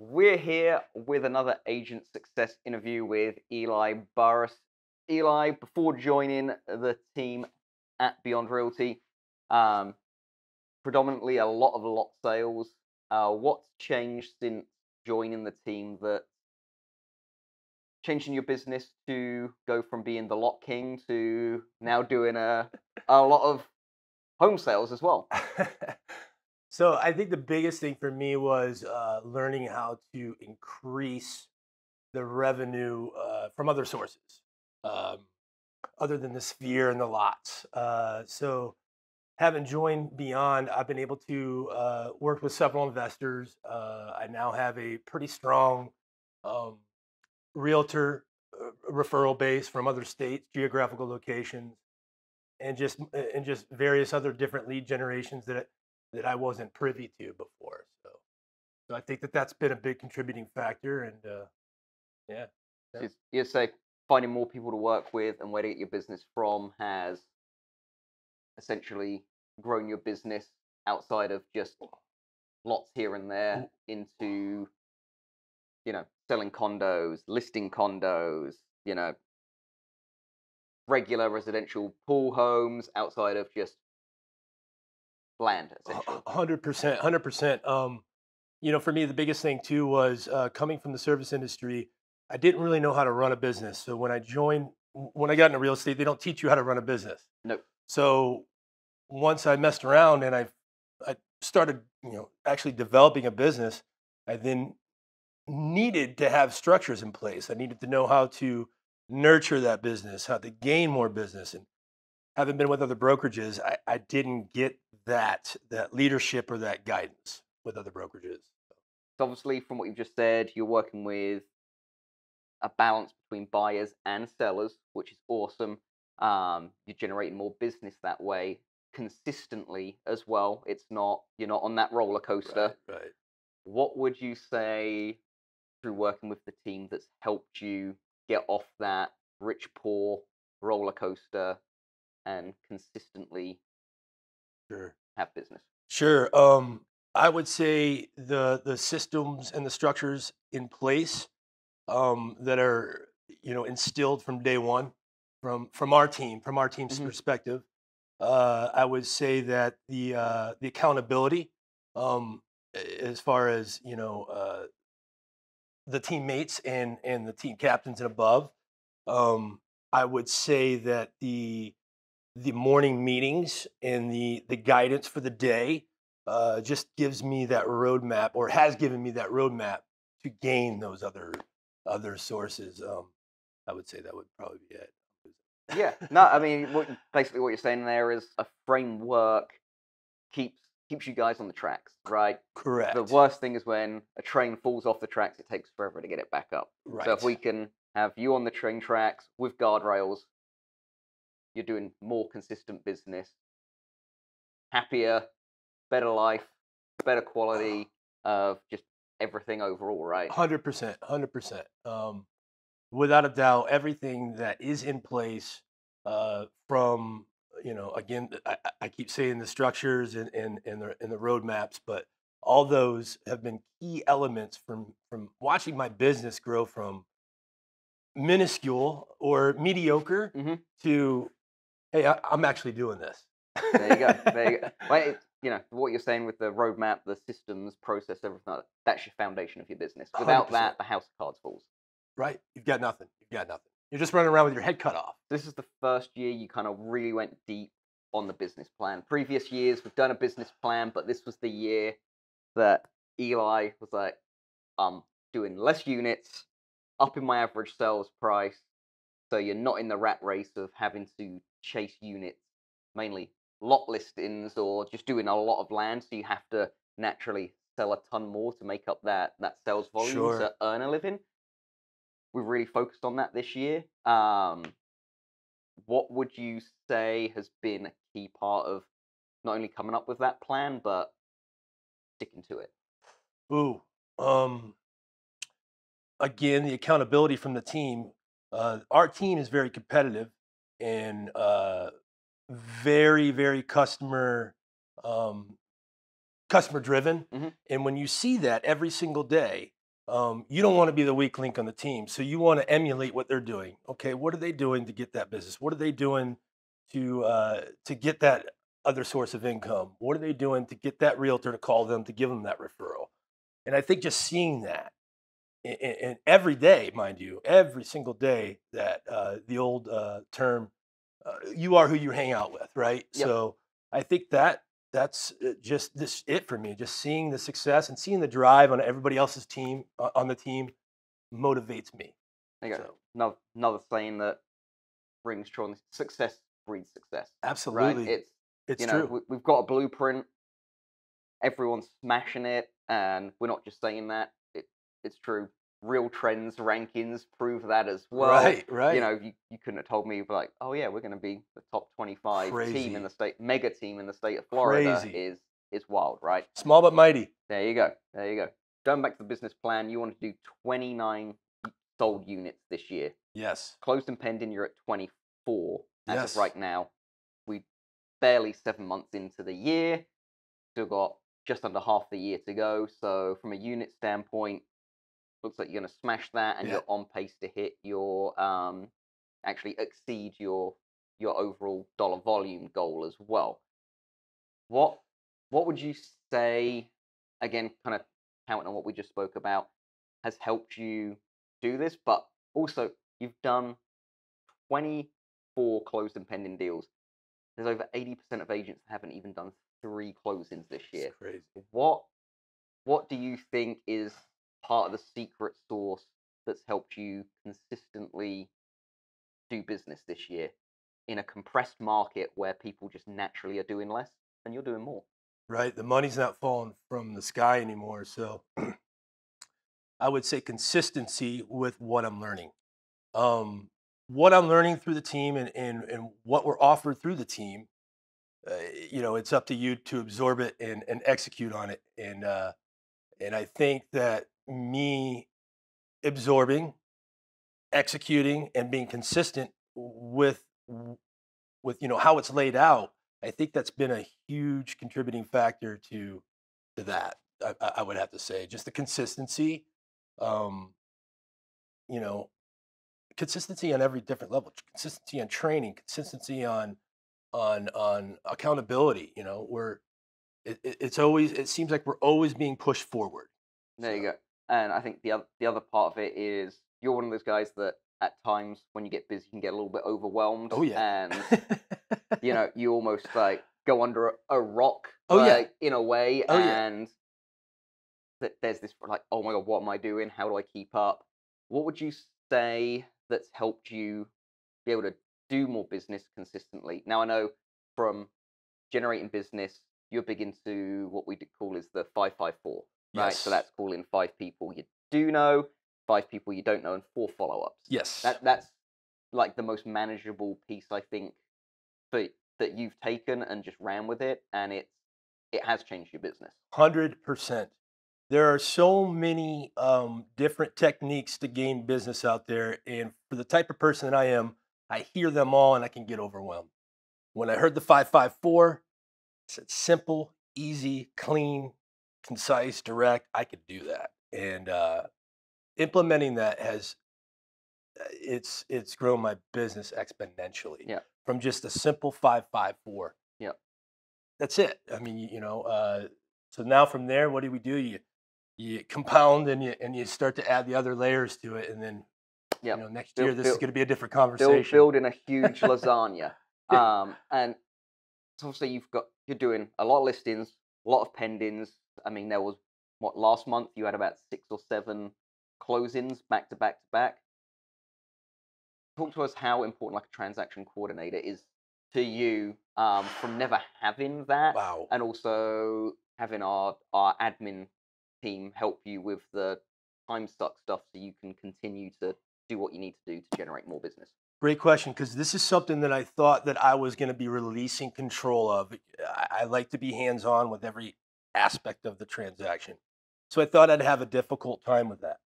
We're here with another agent success interview with Eli Burress. Eli, before joining the team at Beyond Realty, um, predominantly a lot of lot sales. Uh, what's changed since joining the team that changing your business to go from being the lot king to now doing a a lot of home sales as well? so I think the biggest thing for me was uh, learning how to increase the revenue uh, from other sources, um, other than the sphere and the lots. Uh, so having joined Beyond, I've been able to uh, work with several investors. Uh, I now have a pretty strong um, realtor uh, referral base from other states, geographical locations, and just and just various other different lead generations that that I wasn't privy to before. So, so I think that that's been a big contributing factor. And uh, yeah, yeah. you say finding more people to work with and where to get your business from has essentially grown your business outside of just lots here and there into you know selling condos listing condos you know regular residential pool homes outside of just land essentially. 100% 100% um you know for me the biggest thing too was uh, coming from the service industry i didn't really know how to run a business so when i joined when i got into real estate they don't teach you how to run a business. No so once i messed around and i i started you know actually developing a business i then needed to have structures in place. I needed to know how to nurture that business, how to gain more business. And having been with other brokerages, I, I didn't get that that leadership or that guidance with other brokerages. So obviously, from what you've just said, you're working with a balance between buyers and sellers, which is awesome. Um, you're generating more business that way consistently as well. It's not you're not on that roller coaster. Right, right. What would you say through working with the team that's helped you get off that rich poor roller coaster and consistently sure. have business? Sure. Um, I would say the the systems and the structures in place um, that are you know instilled from day one from from our team from our team's mm-hmm. perspective. Uh, I would say that the uh, the accountability um, as far as you know uh, the teammates and and the team captains and above. Um, I would say that the the morning meetings and the the guidance for the day uh, just gives me that roadmap, or has given me that roadmap to gain those other other sources. Um, I would say that would probably be it. yeah, no, I mean, what, basically what you're saying there is a framework keeps keeps you guys on the tracks, right? Correct. The worst thing is when a train falls off the tracks, it takes forever to get it back up. Right. So if we can have you on the train tracks with guardrails, you're doing more consistent business, happier, better life, better quality of just everything overall, right? 100%. 100%. Um, without a doubt, everything that is in place uh, from you know, again, I, I keep saying the structures and, and, and, the, and the roadmaps, but all those have been key elements from, from watching my business grow from minuscule or mediocre mm-hmm. to, hey, I, am actually doing this. there you go. There you go. Well, you know, what you're saying with the roadmap, the systems, process, everything like that, that's your foundation of your business. Without 100%. that, the house of cards falls. Right. You've got nothing. You've got nothing. You're just running around with your head cut off. This is the first year you kind of really went deep on the business plan. Previous years, we've done a business plan, but this was the year that Eli was like, I'm doing less units, upping my average sales price. So you're not in the rat race of having to chase units, mainly lot listings or just doing a lot of land. So you have to naturally sell a ton more to make up that, that sales volume sure. to earn a living we've really focused on that this year. Um, what would you say has been a key part of not only coming up with that plan, but sticking to it? Ooh, um, again, the accountability from the team. Uh, our team is very competitive and uh, very, very customer um, customer driven. Mm-hmm. And when you see that every single day, um, you don't want to be the weak link on the team. So you want to emulate what they're doing. Okay, what are they doing to get that business? What are they doing to uh, to get that other source of income? What are they doing to get that realtor to call them to give them that referral? And I think just seeing that, and, every day, mind you, every single day, that uh, the old uh, term, uh, you are who you hang out with, right? Yep. So I think that that's uh, just this it for me. Just seeing the success and seeing the drive on everybody else's team on the team motivates me. There you go. Another, another saying that rings true success breeds success. absolutely, Right? It's it's you know true. we, we've got a blueprint. Everyone's smashing it, and we're not just saying that. It, it's true. Real trends rankings prove that as well. right, right. You know, you, you couldn't have told me like, oh yeah, we're going to be the top twenty-five team in the state, mega team in the state of Florida Crazy. is is wild, right? small but mighty. There you go. There you go. Going back to the business plan, you want to do twenty-nine sold units this year. Yes. Closed and pending, you're at twenty-four as Yes. of right now. We barely seven months into the year. Still got just under half the year to go. So from a unit standpoint, looks like you're going to smash that, and Yeah. you're on pace to hit your um, actually exceed your your overall dollar volume goal as well. What what would you say? Again, kind of counting on what we just spoke about, has helped you do this, but also you've done 24 closed and pending deals. There's over 80% of agents that haven't even done three closings this year. What what do you think is part of the secret sauce that's helped you consistently do business this year in a compressed market where people just naturally are doing less and you're doing more? right? The money's not falling from the sky anymore. So I would say consistency with what I'm learning. Um, what I'm learning through the team and, and, and what we're offered through the team, uh, you know, it's up to you to absorb it and, and execute on it. And, uh, and I think that me absorbing, executing, and being consistent with, with, you know, how it's laid out I think that's been a huge contributing factor to to that. I, I would have to say, just the consistency, um, you know, consistency on every different level, consistency on training, consistency on on on accountability. You know, where it, it- it's always it seems like we're always being pushed forward. There you go. And I think the other the other part of it is you're one of those guys that at times when you get busy you can get a little bit overwhelmed. Oh yeah. And you know, you almost like go under a, a rock. Oh, yeah. In a way. Oh, yeah. and th- there's this like, oh my god, what am I doing? How do I keep up? What would you say that's helped you be able to do more business consistently? Now I know from generating business, you're big into what we call is the five five four. Right. So that's calling five people you do know, five people you don't know, and four follow ups. yes. That that's like the most manageable piece I think for that you've taken and just ran with it, and it's it has changed your business. Hundred percent. There are so many um, different techniques to gain business out there, and for the type of person that I am, I hear them all and I can get overwhelmed. When I heard the five five four, I said simple, easy, clean, concise, direct. I could do that, and uh, implementing that has uh, it's it's grown my business exponentially. Yeah. From just a simple five five four. Yeah. That's it. I mean, you, you know. Uh, so now from there, what do we do? You you compound and you and you start to add the other layers to it, and then Yep. you know next Build- year this is going to be a different conversation. Build, building a huge lasagna. Um, and so obviously you've got you're doing a lot of listings, a lot of pendings. I mean, there was what last month you had about six or seven closings back to back to back. Talk to us how important like a transaction coordinator is to you um, from never having that Wow. and also having our our admin team help you with the time stuck stuff so you can continue to do what you need to do to generate more business. Great question, because this is something that I thought that I was going to be releasing control of. I, I like to be hands-on with every aspect of the transaction, so I thought I'd have a difficult time with that.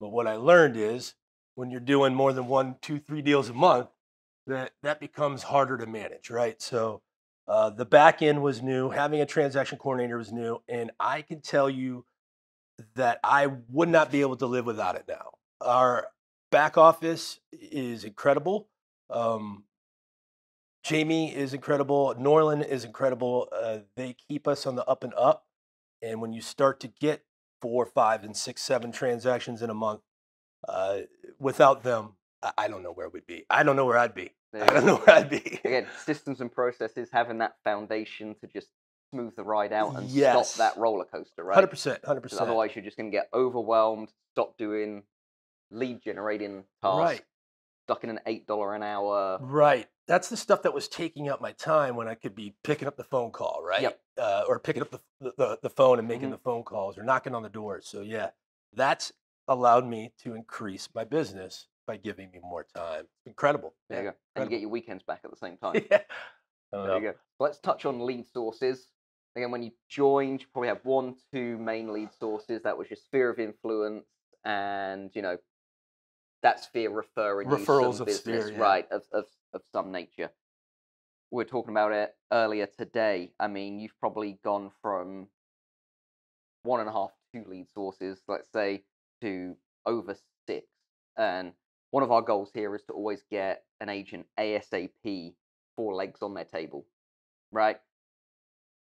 But what I learned is when you're doing more than one, two, three deals a month, that that becomes harder to manage, right? So uh, the back end was new, having a transaction coordinator was new, and I can tell you that I would not be able to live without it now. Our back office is incredible. Um, Jamie is incredible. Norlin is incredible. Uh, they keep us on the up and up. And when you start to get four, five, and six, seven transactions in a month, uh, without them, I, I don't know where we'd be. I don't know where I'd be. I don't know where I'd be. Again, systems and processes having that foundation to just smooth the ride out and Yes. stop that roller coaster, right? Hundred percent, hundred percent. otherwise, you're just going to get overwhelmed, stop doing lead generating tasks, Right, stuck in an eight dollar an hour. right. That's the stuff that was taking up my time when I could be picking up the phone call, right? Yep. Uh, or picking up the, the- the phone and making Mhm. the phone calls or knocking on the doors. So yeah, that's allowed me to increase my business by giving me more time. Incredible. There you go, and you get your weekends back at the same time. yeah. I don't There you go. Let's touch on lead sources. Again, when you joined, you probably have one, two main lead sources. That was your sphere of influence, and you know that sphere referring you Referrals some of business, sphere, yeah. right, of, of of some nature. We are talking about it earlier today. I mean, you've probably gone from one and a half, two lead sources, let's say, to over six. And one of our goals here is to always get an agent ASAP four legs on their table, right?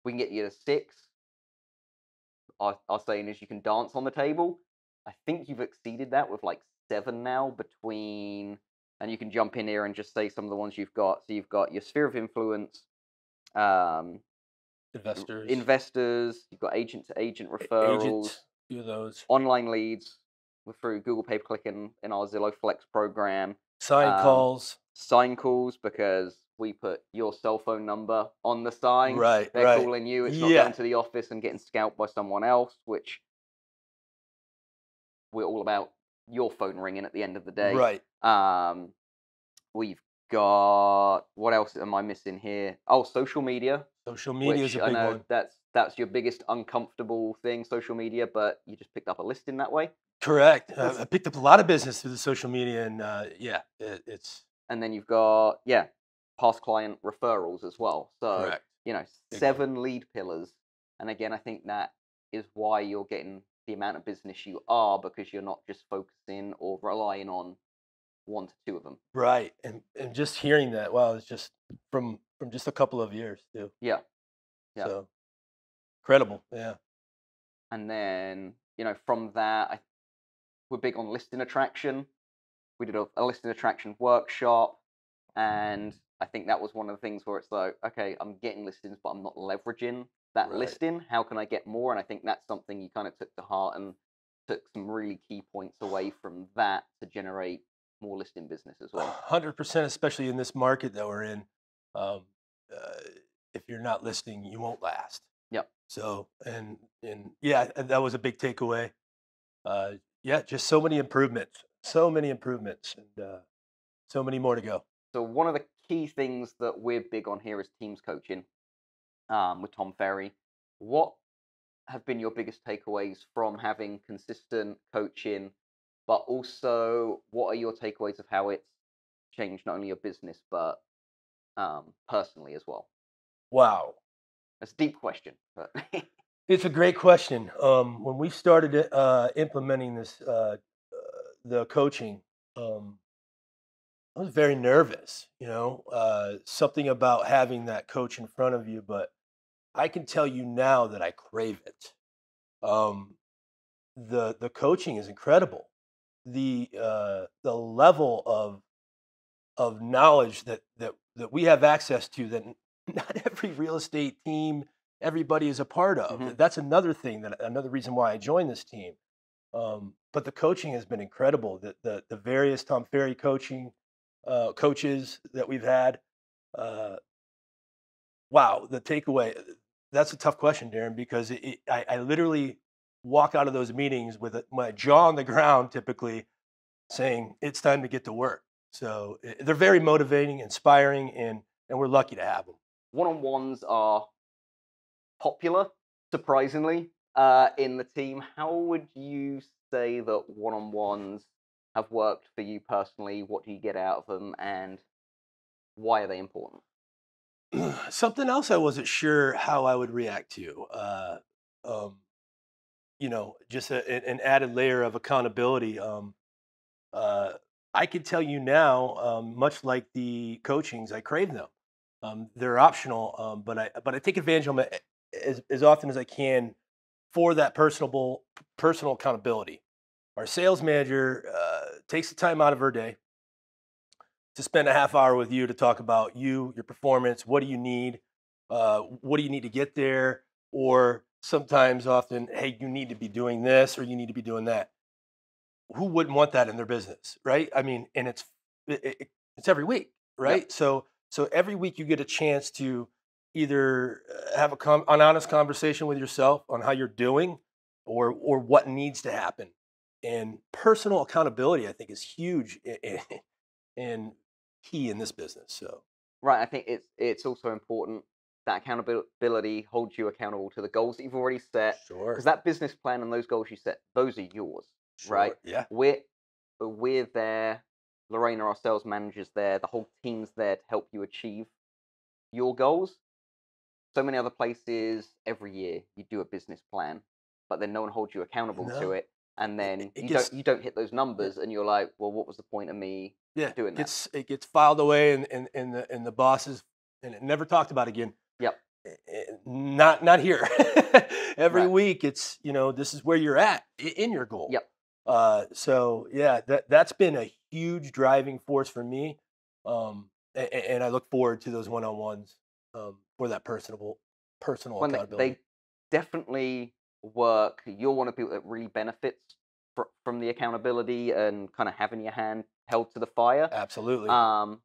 We can get you to six. Our, our saying is you can dance on the table. I think you've exceeded that with like seven now between, and you can jump in here and just say some of the ones you've got. So you've got your sphere of influence, um, Investors, investors, you've got agent to agent referrals, agents, few of those. online leads through Google Pay Per Click and in our Zillow Flex program, Sign um, calls. sign calls because we put your cell phone number on the sign. Right, They're right. calling you. It's not Yeah. going to the office and getting scalped by someone else, which we're all about your phone ringing at the end of the day. Right. Um, we've got what else am I missing here? Oh, social media. Social media is a I big know one. that's that's your biggest uncomfortable thing, social media, but you just picked up a listing that way. Correct. Uh, I picked up a lot of business through the social media, and uh, yeah, it, it's And then you've got yeah, past client referrals as well. So correct. you know, seven lead pillars. And again, I think that is why you're getting the amount of business you are because you're not just focusing or relying on one to two of them. Right, and and just hearing that, wow, it's just from from just a couple of years too. Yeah. Yeah. So incredible. Yeah. And then, you know, from that, I, we're big on listing attraction. We did a, a listing attraction workshop. And I think that was one of the things where it's like, okay, I'm getting listings, but I'm not leveraging that Right. listing. How can I get more? And I think that's something you kind of took to heart and took some really key points away from that to generate more listing business as well. Hundred percent, especially in this market that we're in. Um, uh, if you're not listening, you won't last. Yep. So and and yeah, that was a big takeaway. Uh, yeah, just so many improvements, so many improvements, and uh, so many more to go. So one of the key things that we're big on here is teams coaching um, with Tom Ferry. What have been your biggest takeaways from having consistent coaching, but also what are your takeaways of how it's changed not only your business but um, personally as well? Wow. That's a deep question, but It's a great question. Um, when we started uh, implementing this, uh, uh, the coaching, um, I was very nervous. You know, uh, something about having that coach in front of you, but I can tell you now that I crave it. Um, the the coaching is incredible. The uh, the level of of knowledge that that that we have access to that not every real estate team everybody is a part of. Mhm. That's another thing that another reason why I joined this team. Um, but the coaching has been incredible. The the, the various Tom Ferry coaching uh, coaches that we've had. Uh, wow, the takeaway. That's a tough question, Darren, because it, I, I literally walk out of those meetings with a, my jaw on the ground, typically saying it's time to get to work. So i- they're very motivating, inspiring, and and we're lucky to have them. one-on-ones are popular, surprisingly, uh, in the team. How would you say that one-on-ones have worked for you personally? What do you get out of them, and why are they important? Something else I wasn't sure how I would react to. Uh, um, you know, just a, an added layer of accountability. Um, uh, I can tell you now, um, much like the coachings, I crave them. Um, they're optional, um, but I but I take advantage of them as as often as I can for that personable personal accountability. Our sales manager uh, takes the time out of her day to spend a half hour with you to talk about you, your performance, what do you need, uh, what do you need to get there, or sometimes often, hey, you need to be doing this or you need to be doing that. Who wouldn't want that in their business, right? I mean, and it's it, it- it's every week, right? So so every week you get a chance to either uh, have a com- an honest conversation with yourself on how you're doing or or what needs to happen. And personal accountability, I think, is huge i- i- and key in this business. So Right. I think it's it's also important that accountability holds you accountable to the goals that you've already set. sure, Because that business plan and those goals you set, those are yours. right? Yeah, We're we're there. Lorena, our sales manager's there. The whole team's there to help you achieve your goals. So many other places, every year you do a business plan, but then no one holds you accountable No. to it. And then it you gets- don't you don't hit those numbers, and you're like, well, what was the point of me? Yeah. doing that. gets it gets filed away, and and and the and the bosses and it never talked about again. Yep. Eh, eh, Not not here. Every Right. week, it's you know this is where you're at in your goal. Yep. Uh, so yeah, that that's been a huge driving force for me, um, and, and I look forward to those one-on-ones um, for that personable personal When they, accountability. they definitely work. You're one of the people that really benefits fr- from the accountability and kind of having your hand held to the fire. Absolutely. Um,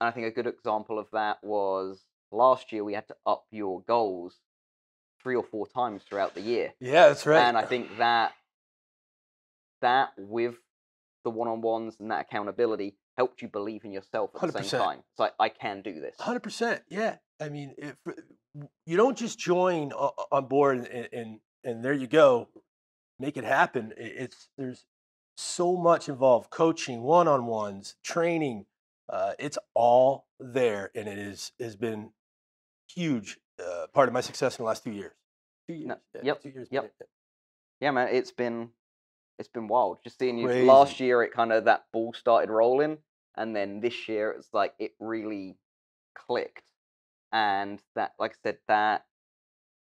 and I think a good example of that was last year we had to up your goals three or four times throughout the year, yeah, that's right. and I think that that with the one-on-ones and that accountability helped you believe in yourself at the same time. It's like I can do this. Hundred percent. Yeah. I mean, if, you don't just join on board and, and and there you go, make it happen. It's there's so much involved: coaching, one-on-ones, training. Uh, it's all there, and it is has been huge uh, part of my success in the last two years. Two years. No, yeah, yep, Two years. yep. yeah. Yeah, man, it's been it's been wild. Just seeing you last year, it kind of that ball started rolling, and then this year it's like it really clicked, and that, like I said, that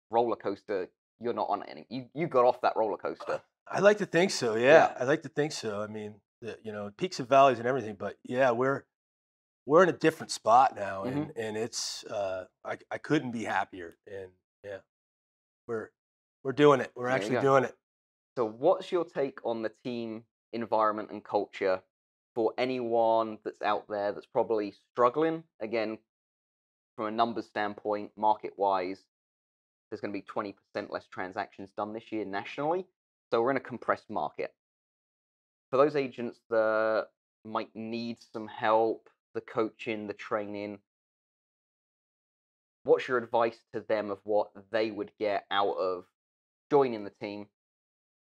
roller coaster, you're not on it any. You you got off that roller coaster. I like to think so. Yeah, Yeah. I like to think so. I mean, the, you know, peaks and valleys and everything, but yeah, we're we're in a different spot now, and and it's uh, I I couldn't be happier, and yeah, we're we're doing it. We're There actually doing it. So, what's your take on the team environment and culture for anyone that's out there that's probably struggling? Again, from a numbers standpoint, market wise, there's going to be 20% less transactions done this year nationally. So, we're in a compressed market. For those agents that might need some help, the coaching, the training, what's your advice to them of what they would get out of joining the team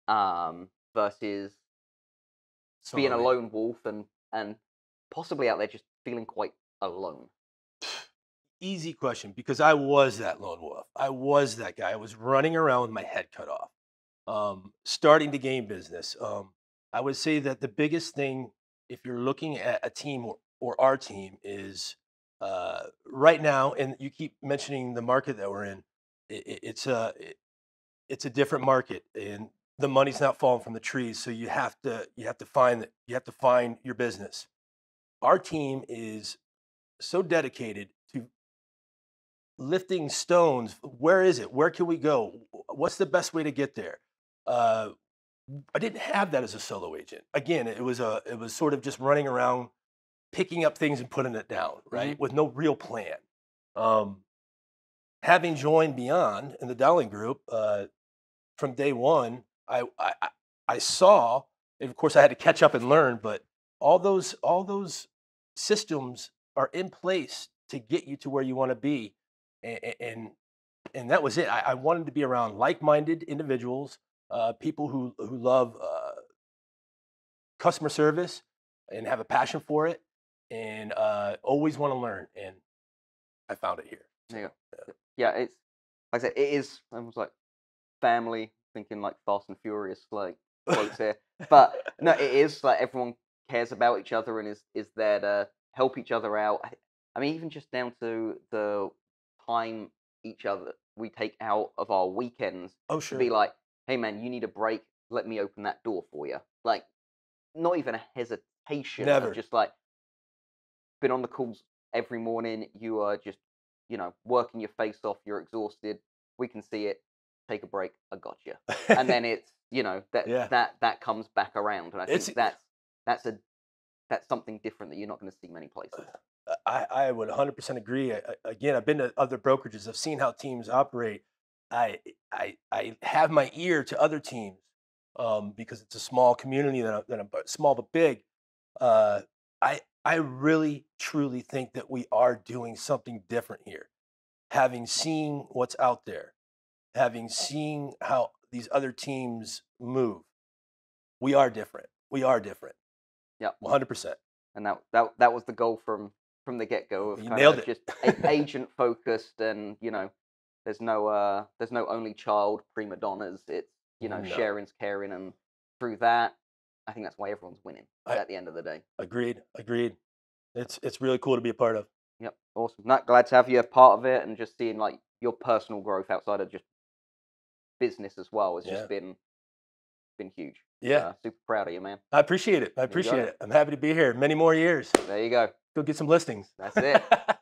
um, versus being a lone wolf and and possibly out there just feeling quite alone. Easy question because I was that lone wolf. I was that guy. I was running around with my head cut off, um, starting the game business. Um, I would say that the biggest thing, if you're looking at a team or, or our team, is uh, right now, and you keep mentioning the market that we're in. It, it, it's a it, it's a different market, and the money's not falling from the trees. So you have to you have to find you have to find your business. Our team is so dedicated to lifting stones. Where is it? Where can we go? What's the best way to get there? Uh, I didn't have that as a solo agent. Again, it was a it was sort of just running around, picking up things and putting it down, right, with no real plan. Um, having joined Beyond in the Dowling Group uh, from day one, I, I I- I saw, and of course, I had to catch up and learn, but all those all those systems are in place to get you to where you want to be, and and, and that was it. I, I wanted to be around like-minded individuals, uh, people who who love uh, customer service and have a passion for it, and uh, always want to learn. And I found it here. There you go. Yeah, it's like I said, it is almost like family thinking like Fast and Furious like quotes here, but no, it is like everyone cares about each other and is is there to help each other out. I, I mean, even just down to the time each other we take out of our weekends Oh, sure. to be like, hey man, you need a break. Let me open that door for you. Like, not even a hesitation. Never. Of just like, been on the calls every morning. You are just, you know, working your face off. You're exhausted. We can see it. Take a break. I got you. And then it's, you know, that Yeah. that that comes back around. And I think It's- that's that's a that's something different that you're not going to see many places. Uh, I, I would 100% agree. I, I- again, I've been to other brokerages. I've seen how teams operate. I I I have my ear to other teams um, because it's a small community that I'm, that I'm small but big. Uh, I I really truly think that we are doing something different here. Having seen what's out there, having seen how these other teams move, we are different. We are different. Yeah, 100%. and that that that was the goal from from the get go of of it. just agent focused and you know there's no uh there's no only child prima donnas it's you know No. sharing's caring and through that I think that's why everyone's winning I- at the end of the day. Agreed. Agreed. It's it's really cool to be a part of. Yep, awesome. Not glad to have you a part of it and just seeing like your personal growth outside of just business as well has Yeah. just been been huge. Yeah, Uh, super proud of you, man. I appreciate it. I appreciate it. I'm happy to be here. Many more years. There you go. Go get some listings. That's it.